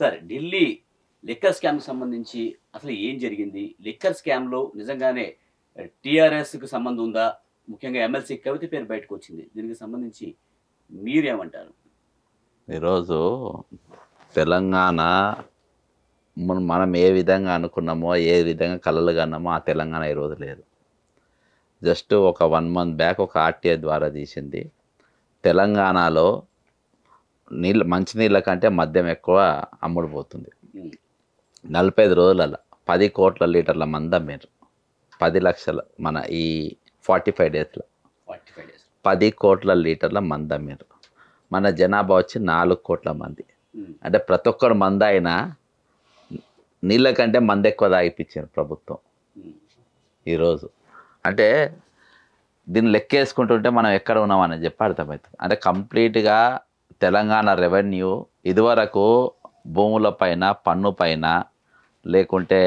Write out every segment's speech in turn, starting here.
Sir Delhi liquor స్కామ్కి సంబంధించి అసలు ఏం జరిగింది? లిక్కర్ స్కామ్లో నిజంగానే టీఆర్ఎస్కి సంబంధం ఉందా? ముఖ్యంగా ఎమ్మెల్సీ కవిత పేరు బయటకు వచ్చింది. దీనికి సంబంధించి మీరేమంటారు? ఈరోజు తెలంగాణ మనం ఏ విధంగా అనుకున్నామో ఏ విధంగా కలలు కన్నామో ఆ తెలంగాణ ఈరోజు లేదు. జస్ట్ ఒక వన్ మంత్ బ్యాక్ ఒక ఆర్టీఐ ద్వారా తీసింది. తెలంగాణలో నీళ్ళ మంచినీళ్ళ కంటే మద్యం ఎక్కువ అమ్ముడుపోతుంది నలభై ఐదు రోజులలో పది కోట్ల లీటర్ల మందం మీరు. పది లక్షల మన ఈ ఫార్టీ ఫైవ్ డేస్లో. 45 డేస్ పది కోట్ల లీటర్ల మందం మీరు. మన జనాభా వచ్చి నాలుగు కోట్ల మంది. అంటే ప్రతి ఒక్కరు మంద అయినా నీళ్ళ కంటే మంద ఎక్కువ తాగిపించారు ప్రభుత్వం. ఈరోజు. అంటే దీన్ని లెక్కేసుకుంటుంటే మనం ఎక్కడ ఉన్నామని చెప్పి అర్థమవుతుంది. అంటే కంప్లీట్గా తెలంగాణ రెవెన్యూ ఇదివరకు భూముల పైన పన్ను పైన లేకుంటే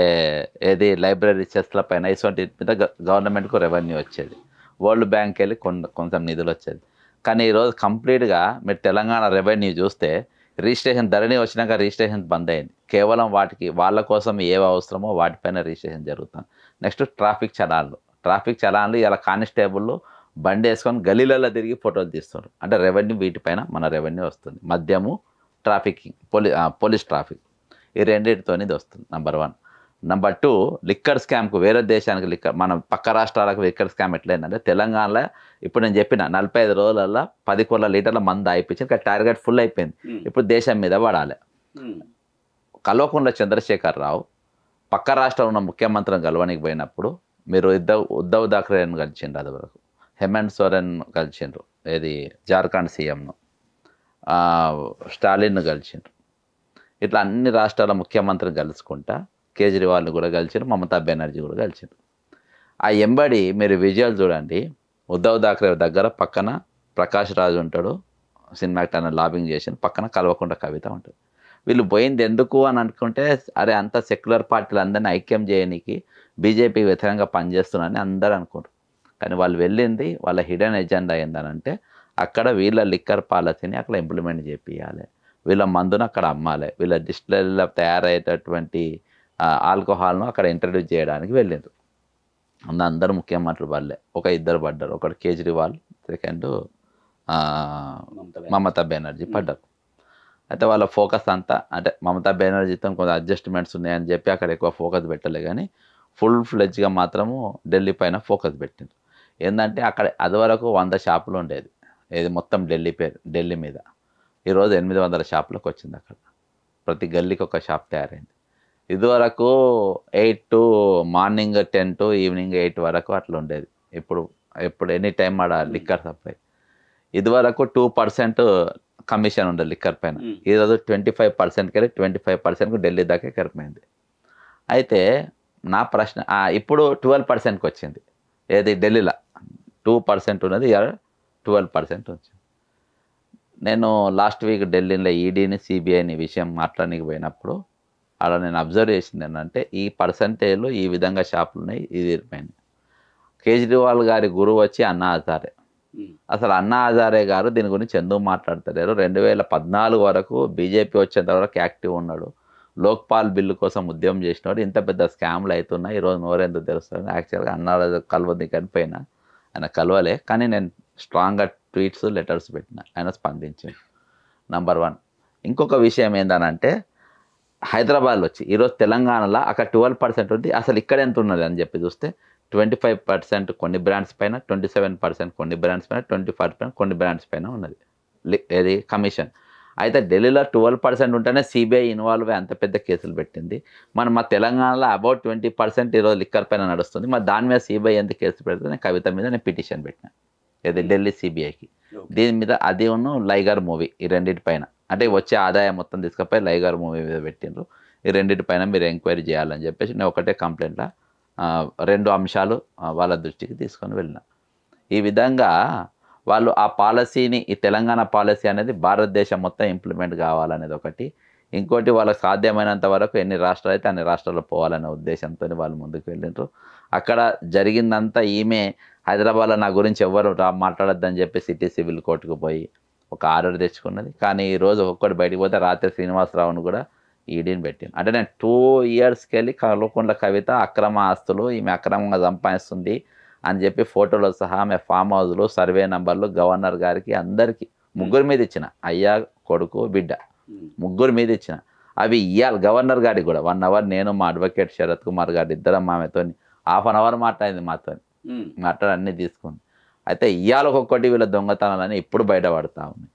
ఏది లైబ్రరీ చెస్ల పైన ఇటువంటి మీద గవర్నమెంట్కు రెవెన్యూ వచ్చేది. వరల్డ్ బ్యాంక్ వెళ్ళి కొంత కొంచెం నిధులు వచ్చేది. కానీ ఈరోజు కంప్లీట్గా మీరు తెలంగాణ రెవెన్యూ చూస్తే రిజిస్ట్రేషన్ ధరణి వచ్చినాక రిజిస్ట్రేషన్ బంద్ అయింది. కేవలం వాటికి వాళ్ళ కోసం ఏవి అవసరమో వాటిపైన రిజిస్ట్రేషన్ జరుగుతుంది. నెక్స్ట్ ట్రాఫిక్ చలాన్లు. ట్రాఫిక్ చలాన్లు ఇలా కానిస్టేబుల్ బండి వేసుకొని గలీలలో తిరిగి ఫోటోలు తీస్తున్నారు అంటే రెవెన్యూ వీటిపైన మన రెవెన్యూ వస్తుంది. మద్యము ట్రాఫికింగ్ పోలీ పోలీస్ ట్రాఫిక్. ఈ రెండింటితోని ఇది వస్తుంది number one number two liquor స్కామ్కు వేరే దేశానికి లిక్కర్ మన పక్క రాష్ట్రాలకు లిక్కర్ స్కామ్ ఎట్లయిందంటే తెలంగాణలో ఇప్పుడు నేను చెప్పిన నలభై ఐదు రోజులలో పది కోట్ల లీటర్ల మందు అయిపోయింది ఇంకా టార్గెట్ ఫుల్ అయిపోయింది. ఇప్పుడు దేశం మీద పడాలి. కల్వకుంట్ల చంద్రశేఖర్ రావు పక్క రాష్ట్రంలో ఉన్న ముఖ్యమంత్రిని కలవనికి పోయినప్పుడు మీరు ఉద్దవ్ ఉద్దవ్ థాక్రేని కలిసిండ్రు అది వరకు. హేమంత్ సోరెన్ కలిసిండ్రు. ఏది? జార్ఖండ్ సీఎంను. స్టాలిన్ను కలిసిండ్రు. ఇట్లా అన్ని రాష్ట్రాల ముఖ్యమంత్రిని కలుసుకుంటా కేజ్రీవాల్ని కూడా కలిసిండ్రు మమతా బెనర్జీ కూడా కలిసిండ్రు. ఆ ఎంబడి మీరు విజయాలు చూడండి. ఉద్దవ్ థాక్రే దగ్గర పక్కన ప్రకాష్ రాజు ఉంటాడు. సినిమా తన లాబింగ్ చేసిన పక్కన కల్వకుంట్ల కవిత ఉంటుంది వీళ్ళు పోయింది ఎందుకు అని అనుకుంటే అరే అంత సెక్యులర్ పార్టీలు అందరినీ ఐక్యం చేయడానికి బీజేపీ వ్యతిరేకంగా పనిచేస్తున్నారని అందరూ అనుకుంటారు. కానీ వాళ్ళు వెళ్ళింది వాళ్ళ హిడెన్ ఎజెండా ఏంటనంటే అక్కడ వీళ్ళ లిక్కర్ పాలసీని అక్కడ ఇంప్లిమెంట్ చేపియాలి వీళ్ళ మందును అక్కడ అమ్మాలి. వీళ్ళ డిస్టిలరీలో తయారయ్యేటటువంటి ఆల్కహాల్ను అక్కడ ఇంట్రడ్యూస్ చేయడానికి వెళ్ళిండ్రు. అంద అందరు ముఖ్యమంత్రులు వాళ్ళే ఒక ఇద్దరు పడ్డారు. ఒకటి కేజ్రీవాల్ సెకండ్ మమతా బెనర్జీ. మమతా బెనర్జీ పడ్డారు. అయితే వాళ్ళ ఫోకస్ అంతా అంటే మమతా బెనర్జీతో కొంత అడ్జస్ట్మెంట్స్ ఉన్నాయని చెప్పి అక్కడ ఎక్కువ ఫోకస్ పెట్టలే కానీ ఫుల్ ఫ్లెడ్జ్గా మాత్రము ఢిల్లీ పైన ఫోకస్ పెట్టింది ఏంటంటే అక్కడ అది వరకు వంద షాపులు ఉండేది. ఇది మొత్తం ఢిల్లీ పేరు ఢిల్లీ మీద. ఈరోజు ఎనిమిది వందల షాపులకు వచ్చింది అక్కడ. ప్రతి గల్లీకి ఒక షాప్ తయారైంది. ఇదివరకు eight to morning ten to evening eight వరకు అట్లా ఉండేది. ఇప్పుడు ఇప్పుడు ఎనీ టైం ఆడ లిక్కర్ సప్లై. ఇదివరకు టూ పర్సెంట్ కమిషన్ ఉండదు లిక్కర్ పైన. మ్మ్. ఈరోజు ట్వంటీ ఫైవ్ పర్సెంట్కి వెళ్ళి ట్వంటీ ఫైవ్ పర్సెంట్కి ఢిల్లీ దాకా కరిపోయింది అయితే నా ప్రశ్న ఇప్పుడు ట్వెల్వ్ పర్సెంట్కి వచ్చింది. ఏది? ఢిల్లీలో? టూ పర్సెంట్ ఉన్నది ట్వెల్వ్ పర్సెంట్ వచ్చింది. నేను లాస్ట్ వీక్ ఢిల్లీలో ఈడీని సిబిఐని విషయం మాట్లాడడానికి పోయినప్పుడు అలా నేను అబ్జర్వ్ చేసింది ఏంటంటే ఈ పర్సంటేజ్లో ఈ విధంగా షాపులు ఉన్నాయి ఇది పోయినాయి కేజ్రీవాల్ గారి గురువు వచ్చి అన్నా హజారే అసలు అన్నా హజారే గారు దీని గురించి ఎందుకు మాట్లాడతలేరు? రెండు వేల పద్నాలుగు వరకు బీజేపీ వచ్చేంత వరకు యాక్టివ్ ఉన్నాడు. లోక్పాల్ బిల్లు కోసం ఉద్యమం చేసినాడు. ఇంత పెద్ద స్కామ్లు అవుతున్నాయి. ఈరోజు నోరెందుకు తెలుస్తుంది? యాక్చువల్గా అన్నా కలవద్ది కనిపోయినా. ఆయన కలవలే కానీ నేను స్ట్రాంగ్గా ట్వీట్స్ లెటర్స్ పెట్టిన. ఆయన స్పందించింది నంబర్ వన్ ఇంకొక విషయం ఏందనంటే హైదరాబాద్లో వచ్చి ఈరోజు తెలంగాణలో అక్కడ ట్వెల్వ్ పర్సెంట్ ఉంది. అసలు ఇక్కడ ఎంత ఉన్నది అని చెప్పి చూస్తే ట్వంటీ ఫైవ్ పర్సెంట్ కొన్ని బ్రాండ్స్ పైన ట్వంటీ సెవెన్ పర్సెంట్ కొన్ని బ్రాండ్స్ పైన ట్వంటీ ఫైవ్ పర్సెంట్ కొన్ని బ్రాండ్స్ పైన ఉన్నది. లి- ఏది? కమిషన్ అయితే ఢిల్లీలో ట్వెల్వ్ పర్సెంట్ ఉంటేనే సిబిఐ ఇన్వాల్వ్ అంత పెద్ద కేసులు పెట్టింది. మన మా తెలంగాణలో అబౌట్ ట్వంటీ పర్సెంట్ ఈరోజు లిక్కర్ పైన నడుస్తుంది. మరి దాని మీద సిబిఐ ఎంత కేసు పెడితే నేను కవిత మీద నేను పిటిషన్ పెట్టిన. ఏది? ఢిల్లీ సిబిఐకి. దీని మీద అది ఉన్న లైగర్ మూవీ ఈ రెండింటి పైన. అంటే వచ్చే ఆదాయం మొత్తం తీసుకుపోయి లైగర్ మూవీ మీద పెట్టిండ్రు. ఈ రెండింటి పైన మీరు ఎంక్వైరీ చేయాలని చెప్పేసి నేను ఒకటే కంప్లైంట్లో రెండు అంశాలు వాళ్ళ దృష్టికి తీసుకొని వెళ్ళిన. ఈ విధంగా వాళ్ళు ఆ పాలసీని ఈ తెలంగాణ పాలసీ అనేది భారతదేశం మొత్తం ఇంప్లిమెంట్ కావాలనేది ఒకటి. ఇంకోటి వాళ్ళకి సాధ్యమైనంత వరకు ఎన్ని రాష్ట్రాలు అయితే అన్ని రాష్ట్రాల్లో పోవాలనే ఉద్దేశంతో వాళ్ళు ముందుకు వెళ్ళినారు అక్కడ జరిగిందంతా ఈమె హైదరాబాద్లో నా గురించి ఎవరు రా మాట్లాడొద్దని చెప్పి సిటీ సివిల్ కోర్టుకు పోయి ఒక ఆర్డర్ తెచ్చుకున్నది. కానీ ఈ రోజు ఒక్కటి బయటికి పోతే రాత్రి శ్రీనివాసరావును కూడా ఈడీని పెట్టింది అంటే నేను టూ ఇయర్స్కి వెళ్ళి కల్వకుంట్ల కవిత అక్రమ ఆస్తులు ఈమె అక్రమంగా సంపాదిస్తుంది. అని చెప్పి ఫోటోలో సహా ఆమె ఫామ్ హౌస్లు సర్వే నంబర్లు గవర్నర్ గారికి అందరికీ ముగ్గురు మీద ఇచ్చిన అయ్యా కొడుకు బిడ్డ ముగ్గురు మీద ఇచ్చిన. అవి ఇవ్వాలి గవర్నర్ గారికి కూడా. వన్ అవర్ నేను మా అడ్వకేట్ శరత్ కుమార్ గారి ఇద్దరం ఆమెతో హాఫ్ అన్ అవర్ మాట్లాడింది మాతో. మాట్లాడి అన్నీ తీసుకుంది. అయితే ఇవాళ ఒక్కొక్కటి వీళ్ళ దొంగతనాలని ఇప్పుడు బయటపడతా ఉన్నాయి